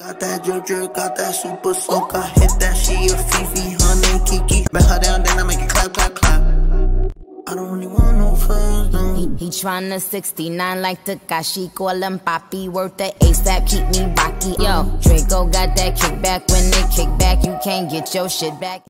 Got that drip drip, got that super soak. I hit that, she a Fefe, honey Kiki. Bet her down, then I make it clap, clap, clap. I don't really want no friends, no. He, he tryna 69 like Tekashi, call him Papi, worth the ASAP, keep me rocky. Yo, Draco got that kickback when they kick back, you can't get your shit back.